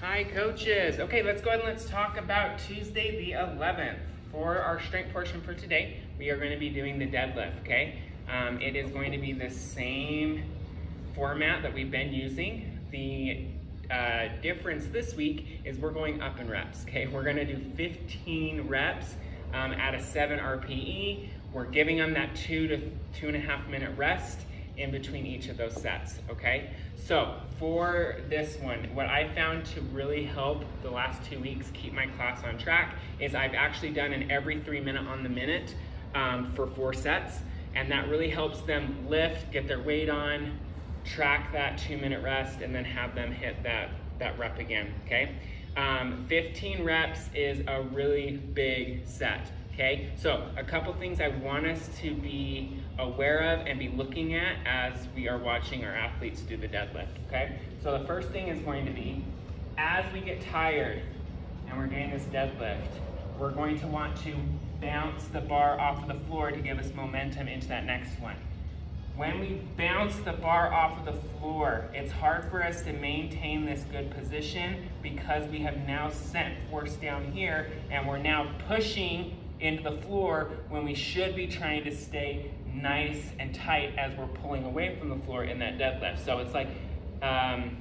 Hi coaches. Okay, let's go ahead and let's talk about Tuesday the 11th. For our strength portion for today, we are going to be doing the deadlift, okay? Um, it is going to be the same format that we've been using. The uh, difference this week is we're going up in reps, okay? We're gonna do 15 reps um, at a seven RPE. We're giving them that two to two and a half minute rest in between each of those sets, okay? So for this one, what I found to really help the last two weeks keep my class on track is I've actually done an every three minute on the minute um, for four sets, and that really helps them lift, get their weight on, track that two minute rest, and then have them hit that, that rep again, okay? Um, 15 reps is a really big set. Okay, so a couple things I want us to be aware of and be looking at as we are watching our athletes do the deadlift, okay? So the first thing is going to be, as we get tired and we're doing this deadlift, we're going to want to bounce the bar off of the floor to give us momentum into that next one. When we bounce the bar off of the floor, it's hard for us to maintain this good position because we have now sent force down here and we're now pushing into the floor when we should be trying to stay nice and tight as we're pulling away from the floor in that deadlift. So it's like, um,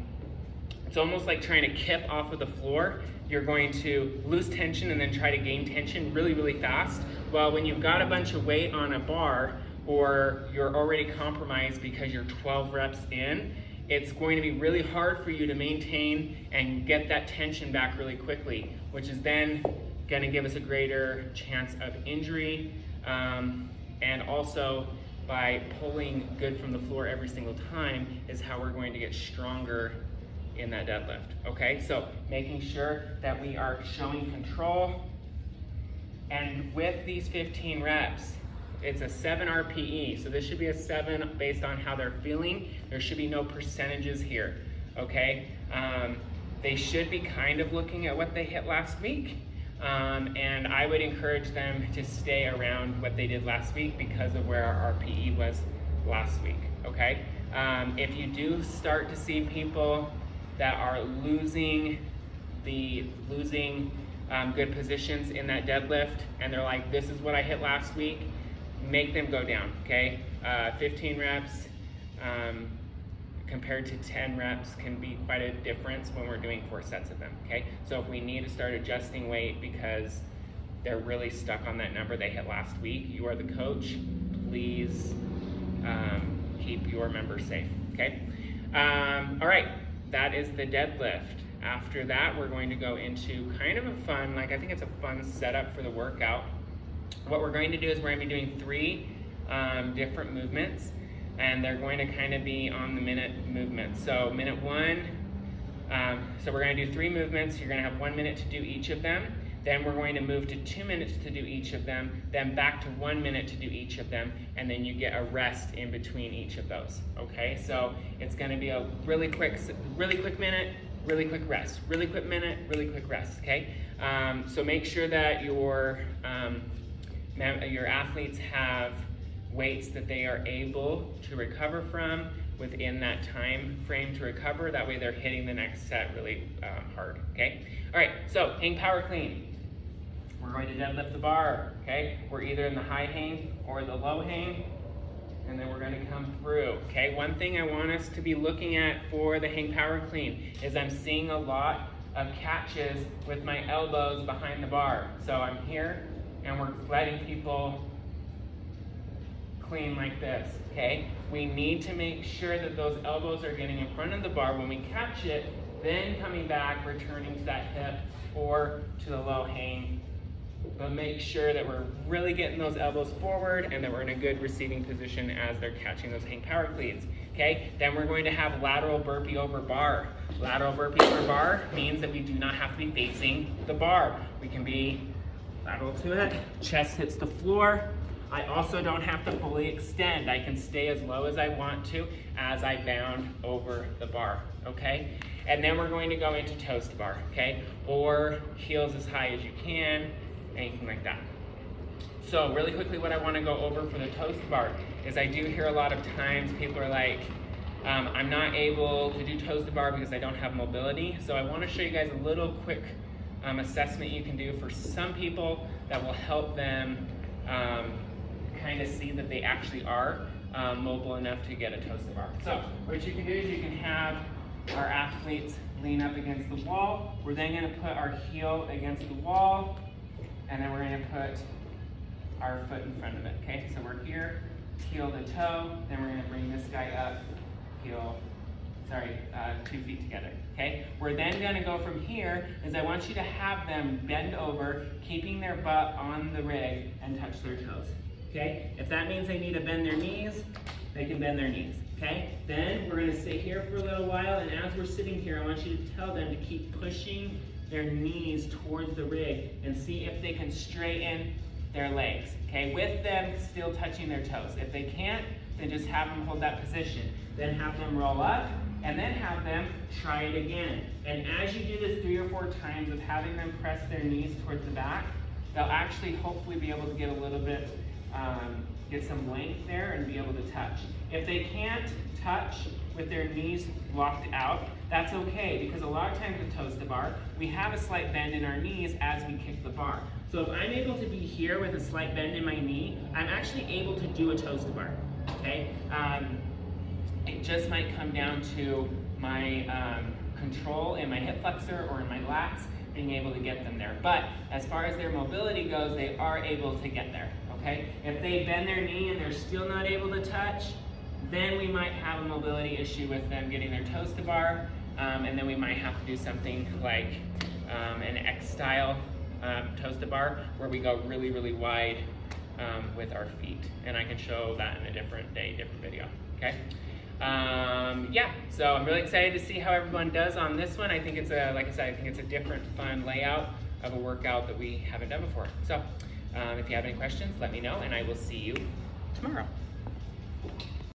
it's almost like trying to kip off of the floor. You're going to lose tension and then try to gain tension really, really fast. Well, when you've got a bunch of weight on a bar or you're already compromised because you're 12 reps in, it's going to be really hard for you to maintain and get that tension back really quickly, which is then to give us a greater chance of injury. Um, and also, by pulling good from the floor every single time is how we're going to get stronger in that deadlift. Okay, so making sure that we are showing control. And with these 15 reps, it's a 7 RPE. So this should be a 7 based on how they're feeling. There should be no percentages here. Okay, um, they should be kind of looking at what they hit last week um, and I would encourage them to stay around what they did last week because of where our RPE was last week, okay? Um, if you do start to see people that are losing the losing um, good positions in that deadlift and they're like, this is what I hit last week, make them go down, okay? Uh, 15 reps, um, compared to 10 reps can be quite a difference when we're doing four sets of them, okay? So if we need to start adjusting weight because they're really stuck on that number they hit last week, you are the coach, please um, keep your members safe, okay? Um, all right, that is the deadlift. After that, we're going to go into kind of a fun, like I think it's a fun setup for the workout. What we're going to do is we're going to be doing three um, different movements and they're going to kind of be on the minute movement. So minute one, um, so we're going to do three movements. You're going to have one minute to do each of them. Then we're going to move to two minutes to do each of them, then back to one minute to do each of them, and then you get a rest in between each of those, okay? So it's gonna be a really quick, really quick minute, really quick rest, really quick minute, really quick rest, okay? Um, so make sure that your, um, your athletes have weights that they are able to recover from within that time frame to recover. That way they're hitting the next set really um, hard, okay? All right, so hang power clean. We're going to deadlift the bar, okay? We're either in the high hang or the low hang, and then we're gonna come through, okay? One thing I want us to be looking at for the hang power clean is I'm seeing a lot of catches with my elbows behind the bar. So I'm here, and we're letting people clean like this, okay? We need to make sure that those elbows are getting in front of the bar when we catch it, then coming back, returning to that hip or to the low hang. But make sure that we're really getting those elbows forward and that we're in a good receiving position as they're catching those hang power cleans. Okay, then we're going to have lateral burpee over bar. Lateral burpee over bar means that we do not have to be facing the bar. We can be lateral to it, chest hits the floor, I also don't have to fully extend. I can stay as low as I want to as I bound over the bar, okay? And then we're going to go into toes bar, okay? Or heels as high as you can, anything like that. So really quickly what I wanna go over for the toes bar is I do hear a lot of times people are like, Um, I'm not able to do toes to bar because I don't have mobility. So I want to show you guys a little quick um, assessment you can do for some people that will help them um, kind of see that they actually are um, mobile enough to get a toes to bar. So what you can do is you can have our athletes lean up against the wall. We're then going to put our heel against the wall, and then we're going to put our foot in front of it. Okay, so we're here, heel to toe, then we're going to bring this guy up, heel, sorry, uh, two feet together. Okay, we're then going to go from here. Is I want you to have them bend over, keeping their butt on the rig, and touch their toes. Okay, if that means they need to bend their knees, they can bend their knees. Okay, then we're to sit here for a little while, and as we're sitting here, I want you to tell them to keep pushing their knees towards the rig and see if they can straighten their legs, okay, with them still touching their toes. If they can't, then just have them hold that position. Then have them roll up, and then have them try it again. And as you do this three or four times of having them press their knees towards the back, they'll actually hopefully be able to get a little bit, um, get some length there and be able to touch. If they can't touch with their knees locked out, that's okay because a lot of times with toes to bar, we have a slight bend in our knees as we kick the bar. So if I'm able to be here with a slight bend in my knee, I'm actually able to do a toes to bar, okay? Um, it just might come down to my um, control in my hip flexor or in my lats, being able to get them there. But as far as their mobility goes, they are able to get there, okay? If they bend their knee and they're still not able to touch, then we might have a mobility issue with them getting their toes to bar, um, and then we might have to do something like um, an X style um, toes to bar, where we go really, really wide um, with our feet. And I can show that in a different day, different video, okay? Um, yeah, so I'm really excited to see how everyone does on this one. I think it's a, like I said, I think it's a different, fun layout of a workout that we haven't done before. So um, if you have any questions, let me know, and I will see you tomorrow.